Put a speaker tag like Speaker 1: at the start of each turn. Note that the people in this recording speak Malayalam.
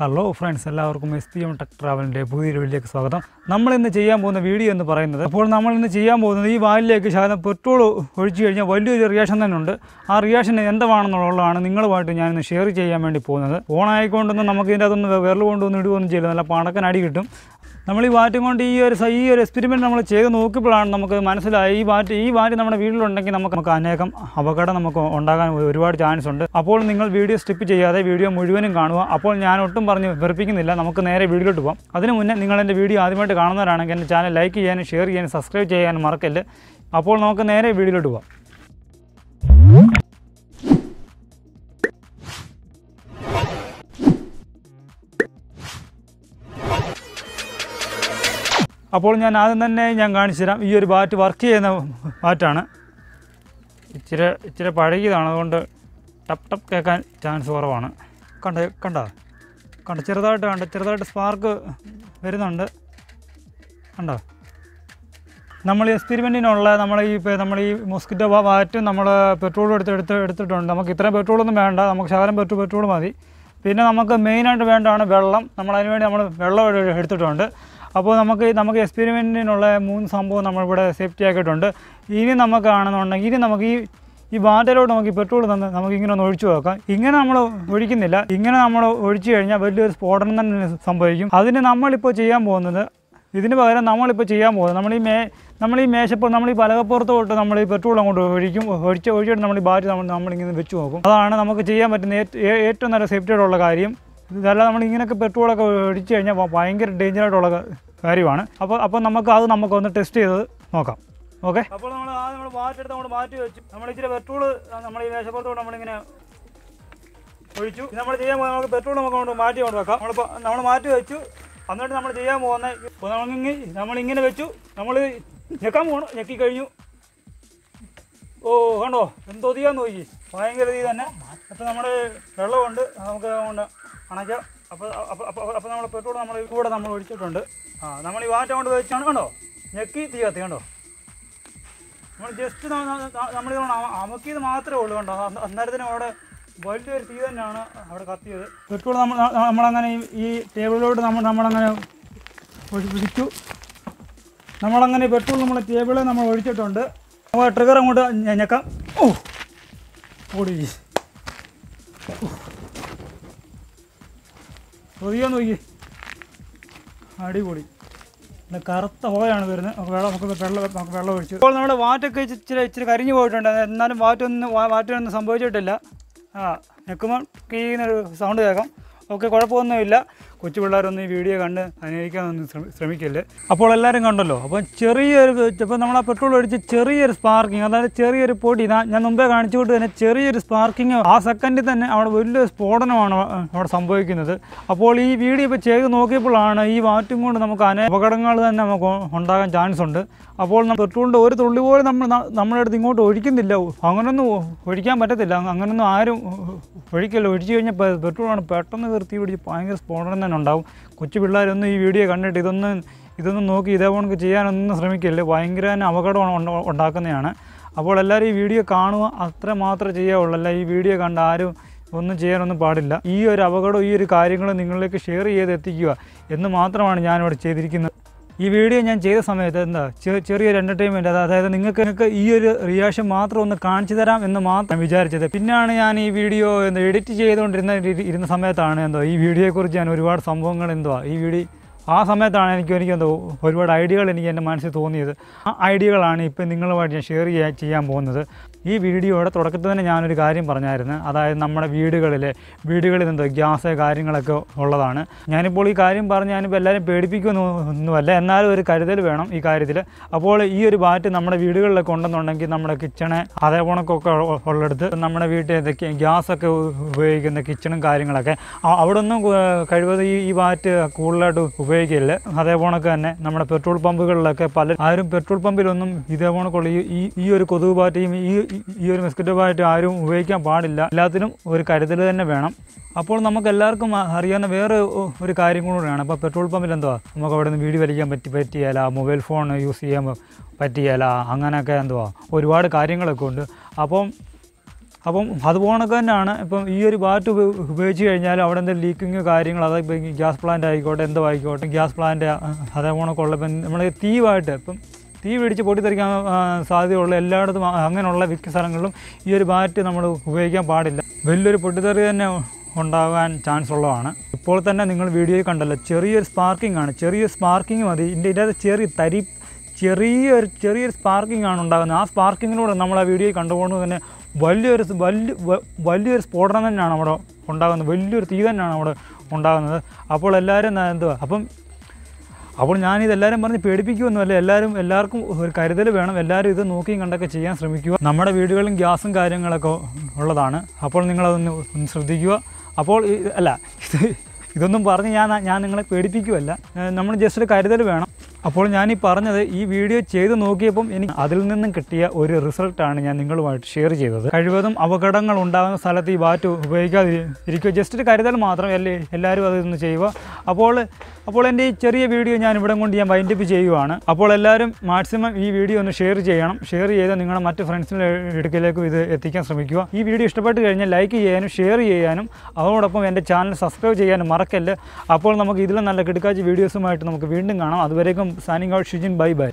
Speaker 1: ഹലോ ഫ്രണ്ട്സ് എല്ലാവർക്കും എസ് പി എം ടെക് ട്രാവലിന്റെ പുതിയൊരു വീഡിയോയിലേക്ക് സ്വാഗതം. നമ്മളിന്ന് ചെയ്യാൻ പോകുന്ന വീഡിയോ എന്ന് പറയുന്നത് അപ്പോൾ നമ്മൾ ഇന്ന് ചെയ്യാൻ പോകുന്നത് ഈ വാലിലേക്ക് ശകലം പെട്രോൾ ഒഴിച്ചു കഴിഞ്ഞാൽ വലിയൊരു റിയാക്ഷൻ തന്നെ ഉണ്ട്. ആ റിയാക്ഷൻ എന്താണെന്നുള്ളതാണ് നിങ്ങളുമായിട്ട് ഞാനിന്ന് ഷെയർ ചെയ്യാൻ വേണ്ടി പോകുന്നത്. ഓണായിക്കൊണ്ടൊന്നും നമുക്ക് ഇതിന്റെ അതൊന്നും വിരൽ കൊണ്ടൊന്നും ഇടുകയൊന്നും ചെയ്യില്ല. നല്ല പണക്കൻ അടി കിട്ടും. നമ്മൾ ഈ വാറ്റും കൊണ്ട് ഈ ഒരു ഈ ഒരു എക്സ്പെരിമെന്റ് നമ്മൾ ചെയ്ത് നോക്കിയപ്പോഴാണ് നമുക്ക് മനസ്സിലായി. ഈ വാറ്റ് ഈ വാറ്റ് നമ്മുടെ വീട്ടിലുണ്ടെങ്കിൽ നമുക്ക് നമുക്ക് അനേകം അപകടം നമുക്ക് ഉണ്ടാകാൻ ഒരുപാട് ചാൻസ് ഉണ്ട്. അപ്പോൾ നിങ്ങൾ വീഡിയോ സ്റ്റിപ്പ് ചെയ്യാതെ വീഡിയോ മുഴുവനും കാണുക. അപ്പോൾ ഞാൻ ഒട്ടും പറഞ്ഞ് വെറുപ്പിക്കുന്നില്ല. നമുക്ക് നേരെ വീഡിയോയിലോട്ട് പോകാം അതിന് മുന്നേ നിങ്ങൾ എന്റെ വീഡിയോ ആദ്യമായിട്ട് കാണുന്നവരാണെങ്കിൽ എന്റെ ചാനൽ ലൈക്ക് ചെയ്യാനും ഷെയർ ചെയ്യാനും സബ്സ്ക്രൈബ് ചെയ്യാനും മറക്കല്ല്. അപ്പോൾ നമുക്ക് നേരെ വീഡിയോയിലോട്ട് പോകാം അപ്പോൾ ഞാൻ ആദ്യം തന്നെ ഞാൻ കാണിച്ചു തരാം. ഈ ഒരു ബാറ്റ് വർക്ക് ചെയ്യുന്ന ബാറ്റാണ് ഇച്ചിരി ഇച്ചിരി പഴകിയതാണ്. അതുകൊണ്ട് ടപ്പ് ടപ്പ് കേൾക്കാൻ ചാൻസ് കുറവാണ്. കണ്ട കണ്ട? കണ്ട? ചെറുതായിട്ട് കണ്ട? ചെറുതായിട്ട് സ്പാർക്ക് വരുന്നുണ്ട്. കണ്ടോ? നമ്മൾ എക്സ്പെരിമെന്റിനുള്ള നമ്മൾ ഈ നമ്മൾ ഈ മൊസ്കിറ്റോ വാറ്റും നമ്മൾ പെട്രോളും എടുത്ത് എടുത്ത് എടുത്തിട്ടുണ്ട്. നമുക്ക് ഇത്രയും പെട്രോളൊന്നും വേണ്ട. നമുക്ക് ശകലം പെട്രോൾ പെട്രോൾ മതി. പിന്നെ നമുക്ക് മെയിനായിട്ട് വേണ്ടതാണ് വെള്ളം. നമ്മൾ അതിനുവേണ്ടി നമ്മൾ വെള്ളം എടുത്തിട്ടുണ്ട്. അപ്പോൾ നമുക്ക് നമുക്ക് എക്സ്പെരിമെന്റിനുള്ള മൂന്ന് സംഭവം നമ്മളിവിടെ സേഫ്റ്റി ആക്കിയിട്ടുണ്ട്. ഇനി നമുക്കാണെന്നുണ്ടെങ്കിൽ ഇനി നമുക്ക് ഈ ഈ ബാറ്റയിലോട്ട് നമുക്ക് പെട്രോൾ തന്ന് നമുക്ക് ഇങ്ങനെ ഒന്ന് ഒഴിച്ചു നോക്കാം ഇങ്ങനെ നമ്മൾ ഒഴിക്കുന്നില്ല. ഇങ്ങനെ നമ്മൾ ഒഴിച്ചു കഴിഞ്ഞാൽ വലിയൊരു സ്ഫോടനം തന്നെ സംഭവിക്കും. അതിന് നമ്മളിപ്പോൾ ചെയ്യാൻ പോകുന്നത് ഇതിന് പകരം നമ്മളിപ്പോൾ ചെയ്യാൻ പോകുന്നത് നമ്മൾ ഈ മേ നമ്മൾ ഈ മേശപ്പോൾ നമ്മൾ ഈ പലകപ്പുറത്തോട്ട് നമ്മൾ ഈ പെട്രോൾ അങ്ങോട്ട് ഒഴിക്കും. ഒഴിച്ച് ഒഴിച്ചിട്ട് നമ്മൾ ഈ ബാറ്റ് നമ്മൾ നമ്മളിങ്ങനെ വെച്ച് നോക്കും. അതാണ് നമുക്ക് ചെയ്യാൻ പറ്റുന്ന ഏറ്റവും നല്ല സേഫ്റ്റിയോടുള്ള കാര്യം. ഇതല്ല നമ്മൾ ഇങ്ങനെയൊക്കെ പെട്രോളൊക്കെ ഒഴിച്ച് കഴിഞ്ഞാൽ ഭയങ്കര ഡേഞ്ചറായിട്ടുള്ള കാര്യമാണ്. അപ്പോൾ അപ്പോൾ നമുക്ക് അത് നമുക്ക് ഒന്ന് ടെസ്റ്റ് ചെയ്ത് നോക്കാം. ഓക്കെ? അപ്പോൾ നമ്മൾ ആ നമ്മൾ ബാറ്റ് എടുത്ത് നമ്മൾ മാറ്റി വെച്ചു നമ്മൾ ഇച്ചിരി പെട്രോൾ നമ്മൾ ഈ മേശപ്പുറത്തോട്ട് നമ്മളിങ്ങനെ ഒഴിച്ചു. നമ്മൾ ചെയ്യാൻ പോകുന്നത് നമുക്ക് പെട്രോൾ നമുക്ക് കൊണ്ട് മാറ്റി കൊണ്ട് വെക്കാം. നമ്മളിപ്പോൾ നമ്മൾ മാറ്റി വെച്ചു. എന്നിട്ട് നമ്മൾ ചെയ്യാൻ പോകുന്ന ഇപ്പോൾ നമ്മളിങ്ങനെ നമ്മളിങ്ങനെ വെച്ചു. നമ്മൾ ഞെക്കാൻ പോകണം ഞെക്കി കഴിഞ്ഞു. ഓ കണ്ടോ? എന്തോ തീയാന്ന് നോക്കി. ഭയങ്കര തീ തന്നെ. അപ്പോൾ നമ്മുടെ വെള്ളമുണ്ട്. നമുക്ക് കൊണ്ട് അണയ്ക്കാം. അപ്പോൾ അപ്പോൾ അപ്പോൾ നമ്മൾ പെട്രോൾ നമ്മൾ കൂടെ നമ്മൾ ഒഴിച്ചിട്ടുണ്ട്. ആ നമ്മൾ ഈ വാറ്റ കൊണ്ട് വെച്ചാണ് കണ്ടോ? ഞെക്കി തീ കത്തി കണ്ടോ? നമ്മൾ ജസ്റ്റ് അമക്കിയത് മാത്രമേ ഉള്ളൂ കണ്ടോ? അന്നേരത്തിന് അവിടെ വലിയൊരു തീ തന്നെയാണ് അവിടെ കത്തിയത്. പെട്രോൾ നമ്മൾ നമ്മളങ്ങനെ ഈ- ടേബിളിലോട്ട് നമ്മൾ നമ്മളങ്ങനെ പിടിച്ചു നമ്മളങ്ങനെ പെട്രോൾ നമ്മൾ ടേബിളിൽ നമ്മൾ ഒഴിച്ചിട്ടുണ്ട്. ട്രിഗർ അങ്ങോട്ട് ഞെക്കാം. ഓ ഓടി. ഒതിയാൻ നോക്കി. അടിപൊളി. പിന്നെ കറുത്ത ഹോയാണ് വരുന്നത്. വെള്ളം നമുക്ക് വെള്ളം നമുക്ക് വെള്ളം ഒഴിച്ചു. ഇപ്പോൾ നമ്മുടെ വാറ്റൊക്കെ ഇച്ചിരി ഇച്ചിരി കരിഞ്ഞു പോയിട്ടുണ്ട്. എന്നാലും വാറ്റൊന്നും വാറ്റിനൊന്നും സംഭവിച്ചിട്ടില്ല. ആ നിൽക്കുമ്പോൾ കീന്നൊരു സൗണ്ട് കേൾക്കാം. ഓക്കെ കുഴപ്പമൊന്നുമില്ല. കൊച്ചു പിള്ളേരൊന്നും ഈ വീഡിയോ കണ്ട് അനുകരിക്കാനൊന്നും ശ്രമിക്കില്ല? അപ്പോൾ എല്ലാവരും കണ്ടല്ലോ. അപ്പോൾ ചെറിയൊരു ഇപ്പോൾ നമ്മൾ ആ പെട്രോൾ ഒഴിച്ച് ചെറിയൊരു സ്പാർക്കിങ് അതായത് ചെറിയൊരു പൊടി. ഞാൻ മുമ്പേ കാണിച്ചുകൊണ്ട് തന്നെ ചെറിയൊരു സ്പാർക്കിങ് ആ സെക്കൻഡിൽ തന്നെ അവിടെ വലിയൊരു സ്ഫോടനമാണ് അവിടെ സംഭവിക്കുന്നത്. അപ്പോൾ ഈ വീഡിയോ ഇപ്പോൾ ചെയ്ത് നോക്കിയപ്പോഴാണ് ഈ വാറ്റും കൊണ്ട് നമുക്ക് അനേക അപകടങ്ങൾ തന്നെ നമുക്ക് ഉണ്ടാകാൻ ചാൻസ് ഉണ്ട്. അപ്പോൾ നമ്മൾ പെട്രോളിന്റെ ഒരു തുള്ളി പോലും നമ്മൾ നമ്മുടെ അടുത്ത് ഇങ്ങോട്ട് ഒഴിക്കുന്നില്ല. അങ്ങനൊന്നും ഒഴിക്കാൻ പറ്റത്തില്ല. അങ്ങ- അങ്ങനൊന്നും ആരും ഒഴിക്കില്ല. ഒഴിച്ചു കഴിഞ്ഞാൽ പെട്രോളാണ് പെട്ടെന്ന് കയറി തീ പിടിച്ച് ഭയങ്കര സ്ഫോടനം ഉണ്ടാവും. കൊച്ചു പിള്ളേരൊന്നും ഈ വീഡിയോ കണ്ടിട്ട് ഇതൊന്നും ഇതൊന്നും നോക്കി ഇതേപോലെ ചെയ്യാനൊന്നും ശ്രമിക്കില്ല ഭയങ്കര അപകടം ഉണ്ടാക്കുന്നതാണ്. അപ്പോൾ എല്ലാവരും ഈ വീഡിയോ കാണുക അത്ര മാത്രമേ ചെയ്യാവുള്ളൂ. അല്ല ഈ വീഡിയോ കണ്ട് ആരും ഒന്നും ചെയ്യാനൊന്നും പാടില്ല. ഈ ഒരു അപകടം ഈ ഒരു കാര്യങ്ങൾ നിങ്ങളിലേക്ക് ഷെയർ ചെയ്ത് എത്തിക്കുക എന്ന് മാത്രമാണ് ഞാനിവിടെ ചെയ്തിരിക്കുന്നത്. ഈ വീഡിയോ ഞാൻ ചെയ്ത സമയത്ത് എന്താ ചെറിയൊരു എന്റർടൈൻമെന്റ് അതായത് നിങ്ങൾക്ക് നിങ്ങൾക്ക് ഈ ഒരു റിയാക്ഷൻ മാത്രം ഒന്ന് കാണിച്ചു തരാം എന്ന് മാത്രം വിചാരിച്ചത്. പിന്നെയാണ് ഞാൻ ഈ വീഡിയോ എന്താ എഡിറ്റ് ചെയ്തുകൊണ്ടിരുന്ന ഇരുന്ന സമയത്താണ് എന്തോ ഈ വീഡിയോയെക്കുറിച്ച് ഞാൻ ഒരുപാട് സംഭവങ്ങൾ എന്തുവാ ഈ വീഡിയോ ആ സമയത്താണ് എനിക്ക് എനിക്ക് എന്തോ ഒരുപാട് ഐഡിയകൾ എനിക്ക് എന്റെ മനസ്സിൽ തോന്നിയത്. ആ ഐഡിയകളാണ് ഇപ്പം നിങ്ങളുമായിട്ട് ഞാൻ ഷെയർ ചെയ്യാൻ ചെയ്യാൻ പോകുന്നത്. ഈ വീഡിയോയുടെ തുടക്കത്തിൽ തന്നെ ഞാനൊരു കാര്യം പറഞ്ഞായിരുന്നു. അതായത് നമ്മുടെ വീടുകളിൽ വീടുകളിൽ എന്തോ ഗ്യാസ് കാര്യങ്ങളൊക്കെ ഉള്ളതാണ്. ഞാനിപ്പോൾ ഈ കാര്യം പറഞ്ഞ് ഞാനിപ്പോൾ എല്ലാവരും പേടിപ്പിക്കുമെന്നൊന്നുമല്ല എന്നാലും ഒരു കരുതൽ വേണം ഈ കാര്യത്തിൽ. അപ്പോൾ ഈ ഒരു ബാറ്റ് നമ്മുടെ വീടുകളിലൊക്കെ ഉണ്ടെന്നുണ്ടെങ്കിൽ നമ്മുടെ കിച്ചണ് അതേപോണക്കൊക്കെ ഉള്ളിടത്ത് നമ്മുടെ വീട്ടിൽ ഗ്യാസൊക്കെ ഉപയോഗിക്കുന്ന കിച്ചണും കാര്യങ്ങളൊക്കെ അവിടെ ഒന്നും കഴിവതും ഈ ഈ ബാറ്റ് കൂടുതലായിട്ട് ഉപയോഗിക്കില്ല. അതേപോണക്ക് തന്നെ നമ്മുടെ പെട്രോൾ പമ്പുകളിലൊക്കെ പല ആരും പെട്രോൾ പമ്പിലൊന്നും ഇതേപോണക്കുള്ള ഈ ഈ- ഈ ഒരു കൊതുക് ബാറ്റയും ഈ ഈ- ഒരു മെസ്കിറ്റോ ബാറ്റ് ആരും ഉപയോഗിക്കാൻ പാടില്ല. എല്ലാത്തിനും ഒരു കരുതൽ തന്നെ വേണം. അപ്പോൾ നമുക്ക് എല്ലാവർക്കും അറിയാവുന്ന വേറെ ഒരു കാര്യം കൂടെയാണ്. അപ്പോൾ പെട്രോൾ പമ്പിൽ എന്തുവാ? നമുക്ക് അവിടെ നിന്ന് വീഡിയോ വലിക്കാൻ പറ്റി പറ്റിയല്ല മൊബൈൽ ഫോൺ യൂസ് ചെയ്യാൻ പറ്റിയല്ല അങ്ങനെയൊക്കെ എന്തുവാ? ഒരുപാട് കാര്യങ്ങളൊക്കെ ഉണ്ട്. അപ്പം അപ്പം അതുപോലെ തന്നെയാണ് ഇപ്പം ഈ ഒരു ബാറ്റ് ഉപ- ഉപയോഗിച്ച് കഴിഞ്ഞാൽ അവിടെ എന്തെങ്കിലും ലീക്കിങ് കാര്യങ്ങൾ അതായത് ഗ്യാസ് പ്ലാന്റ് ആയിക്കോട്ടെ എന്തോ ആയിക്കോട്ടെ ഗ്യാസ് പ്ലാന്റ് അതേപോണൊക്കെ ഉള്ളപ്പോൾ നമ്മൾ തീവായിട്ട് ഇപ്പം തീ പിടിച്ച് പൊട്ടിത്തെറിക്കാൻ സാധ്യതയുള്ള എല്ലായിടത്തും അങ്ങനെയുള്ള മിക്ക സ്ഥലങ്ങളിലും ഈ ഒരു ബാറ്റ് നമ്മൾ ഉപയോഗിക്കാൻ പാടില്ല. വലിയൊരു പൊട്ടിത്തെറി തന്നെ ഉണ്ടാകാൻ ചാൻസ് ഉള്ളതാണ്. ഇപ്പോൾ തന്നെ നിങ്ങൾ വീഡിയോയിൽ കണ്ടല്ലോ ചെറിയൊരു സ്പാർക്കിംഗ് ആണ്. ചെറിയൊരു സ്പാർക്കിംഗ് മതി. ഇതിന്റെ ചെറിയ തരി ചെറിയൊരു ചെറിയൊരു സ്പാർക്കിംഗ് ആണ് ഉണ്ടാകുന്നത്. ആ സ്പാർക്കിങ്ങിലൂടെ നമ്മൾ ആ വീഡിയോയിൽ കണ്ടുകൊണ്ട് തന്നെ വലിയൊരു വലിയ വലിയൊരു സ്ഫോടനം തന്നെയാണ് അവിടെ ഉണ്ടാകുന്നത്. വലിയൊരു തീ തന്നെയാണ് അവിടെ ഉണ്ടാകുന്നത്. അപ്പോൾ എല്ലാവരും എന്തുവാ? അപ്പം അപ്പോൾ ഞാനിത് എല്ലാവരും പറഞ്ഞ് പേടിപ്പിക്കുമെന്നല്ല എല്ലാവരും എല്ലാവർക്കും ഒരു കരുതൽ വേണം. എല്ലാവരും ഇത് നോക്കിയും കണ്ടൊക്കെ ചെയ്യാൻ ശ്രമിക്കുക. നമ്മുടെ വീടുകളിലും ഗ്യാസും കാര്യങ്ങളൊക്കെ ഉള്ളതാണ്. അപ്പോൾ നിങ്ങളതൊന്ന് ഒന്ന് ശ്രദ്ധിക്കുക. അപ്പോൾ അല്ല ഇത് ഇതൊന്നും പറഞ്ഞ് ഞാൻ ഞാൻ നിങ്ങളെ പേടിപ്പിക്കുമല്ല നമ്മൾ ജസ്റ്റ് ഒരു കരുതൽ വേണം. അപ്പോൾ ഞാൻ ഈ പറഞ്ഞത് ഈ വീഡിയോ ചെയ്ത് നോക്കിയപ്പം എനിക്ക് അതിൽ നിന്നും കിട്ടിയ ഒരു റിസൾട്ടാണ് ഞാൻ നിങ്ങളുമായിട്ട് ഷെയർ ചെയ്തത്. കഴിവതും അപകടങ്ങൾ ഉണ്ടാകുന്ന സ്ഥലത്ത് ഈ ബാറ്റ് ഉപയോഗിക്കാതിരിക്കുക ജസ്റ്റ് ഒരു കരുതൽ മാത്രം എല്ലാവരും അതൊന്ന് ചെയ്യുക. അപ്പോൾ അപ്പോൾ എന്റെ ഈ ചെറിയ വീഡിയോ ഞാൻ ഇവിടെ കൊണ്ട് ഞാൻ വൈൻഡപ്പ് ചെയ്യുവാണ്. അപ്പോൾ എല്ലാവരും മാക്സിമം ഈ വീഡിയോ ഒന്ന് ഷെയർ ചെയ്യണം. ഷെയർ ചെയ്ത് നിങ്ങളുടെ മറ്റ് ഫ്രണ്ട്സിന്റെ ഇടുക്കിലേക്കും ഇത് എത്തിക്കാൻ ശ്രമിക്കുക. ഈ വീഡിയോ ഇഷ്ടപ്പെട്ട് കഴിഞ്ഞാൽ ലൈക്ക് ചെയ്യാനും ഷെയർ ചെയ്യാനും അതോടൊപ്പം എന്റെ ചാനൽ സബ്സ്ക്രൈബ് ചെയ്യാനും മറക്കല്ല്. അപ്പോൾ നമുക്ക് ഇതിലും നല്ല കിടക്കാച്ച വീഡിയോസുമായിട്ട് നമുക്ക് വീണ്ടും കാണാം. അതുവരേക്കും സാനിങ് ഔട്ട് ഷുജിൻ ബൈ ബൈ